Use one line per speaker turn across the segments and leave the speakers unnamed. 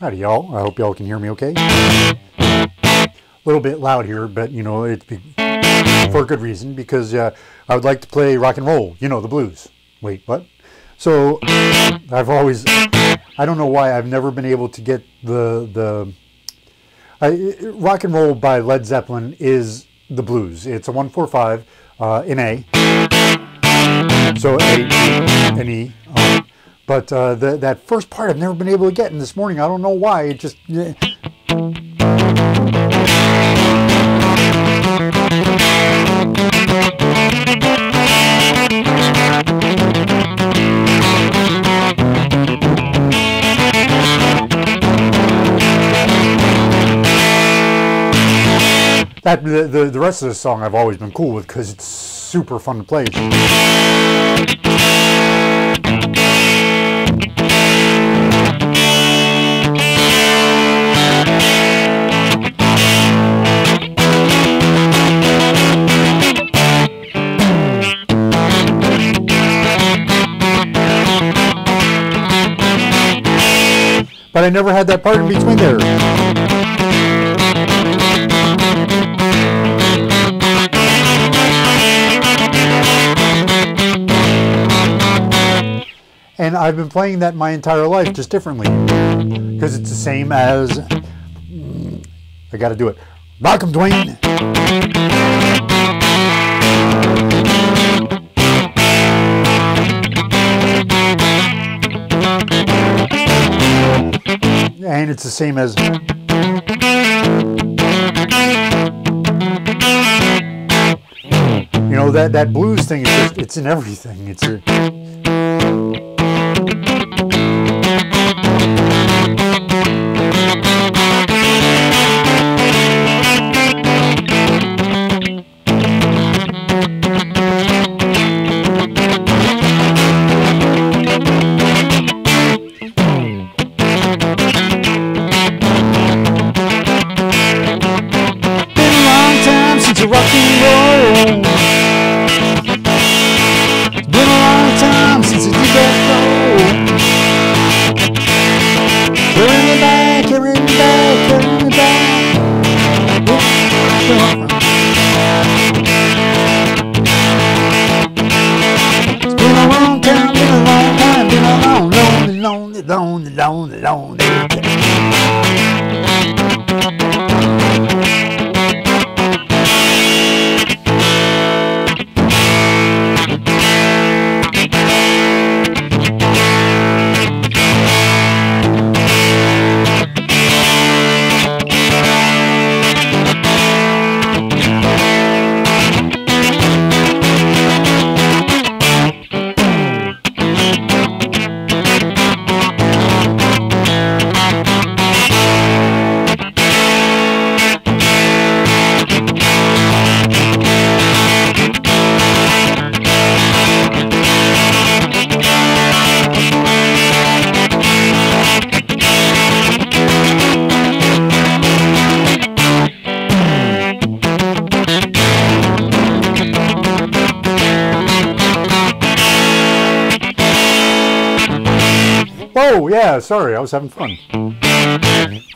Howdy, y'all. I hope y'all can hear me okay. A little bit loud here, but you know, it's for a good reason because uh, I would like to play rock and roll, you know, the blues. Wait, what? So I've always, I don't know why I've never been able to get the, the, I, rock and roll by Led Zeppelin is the blues. It's a 145 uh, in A. So A, and E. but uh, the, that first part I've never been able to get, and this morning I don't know why. It just. That the the rest of the song I've always been cool with because it's super fun to play. But I never had that part in between there. And I've been playing that my entire life, just differently. Because it's the same as. I gotta do it. 'em, Dwayne! And it's the same as. You know, that, that blues thing is just, it's in everything. It's a, lonely, lonely, lonely, Oh, yeah, sorry, I was having fun.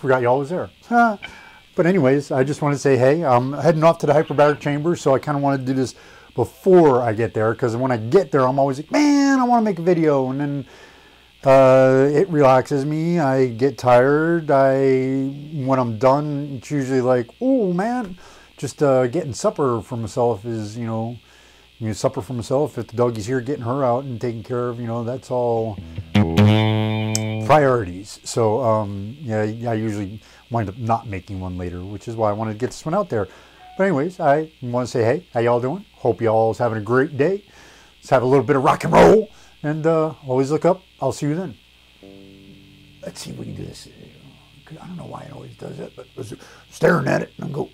Forgot y'all was there. But anyways, I just want to say, hey, I'm heading off to the hyperbaric chamber, so I kind of want to do this before I get there, because when I get there, I'm always like, man, I want to make a video, and then uh, it relaxes me. I get tired. I when I'm done, it's usually like, oh man, just uh, getting supper for myself is you know, you know, supper for myself. If the doggy's here, getting her out and taking care of, you know, that's all priorities. So um, yeah, I usually wind up not making one later, which is why I wanted to get this one out there. But anyways, I want to say, hey, how y'all doing? Hope y'all's having a great day. Let's have a little bit of rock and roll, and uh, always look up. I'll see you then. Let's see if we can do this. I don't know why it always does it, but staring at it and I'm go.